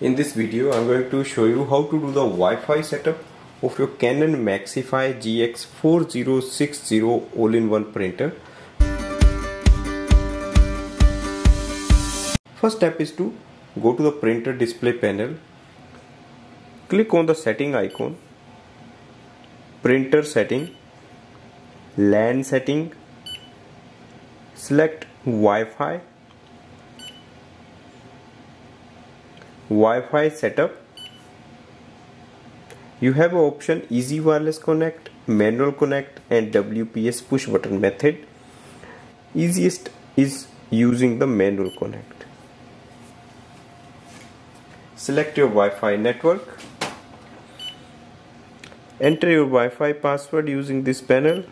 In this video I'm going to show you how to do the Wi-Fi setup of your Canon Maxify GX4060 all-in-one printer. First step is to go to the printer display panel, click on the setting icon, printer setting, LAN setting, select Wi-Fi Wi-Fi setup. You have option easy wireless connect manual connect and WPS push button method. Easiest is using the manual connect. Select your Wi-Fi network. Enter your Wi-Fi password using this panel.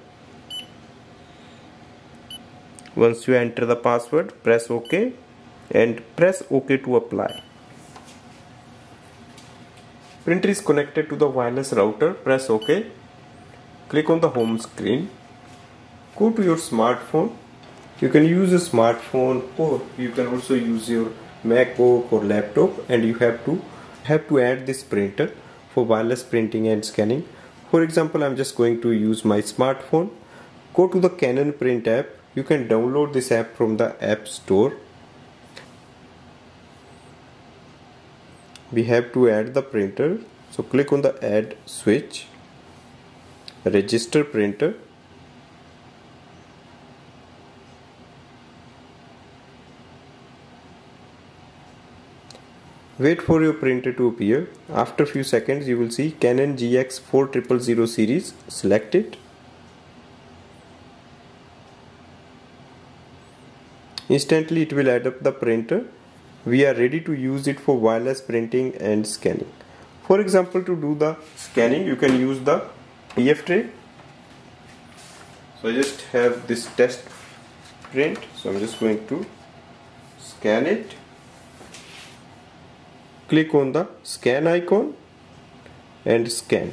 Once you enter the password press ok and press ok to apply Printer is connected to the wireless router. Press OK. Click on the home screen. Go to your smartphone. You can use a smartphone or you can also use your MacBook or laptop and you have to have to add this printer for wireless printing and scanning. For example, I'm just going to use my smartphone. Go to the Canon Print app. You can download this app from the App Store we have to add the printer so click on the add switch register printer Wait for your printer to appear. After a few seconds you will see Canon GX 4000 series. Select it. Instantly it will add up the printer we are ready to use it for wireless printing and scanning. For example, to do the scanning, you can use the ADF tray. So I just have this test print. So I'm just going to scan it. Click on the scan icon and scan.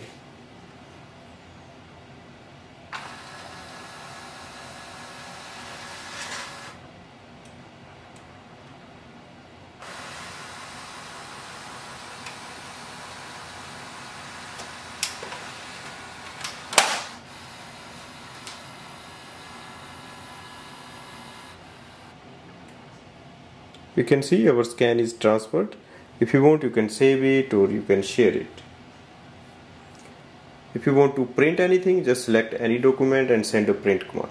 You can see our scan is transferred. If you want you can save it or you can share it. If you want to print anything just select any document and send a print command.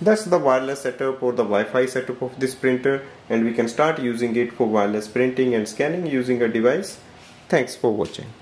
That's the wireless setup or the Wi-Fi setup of this printer and we can start using it for wireless printing and scanning using a device. Thanks for watching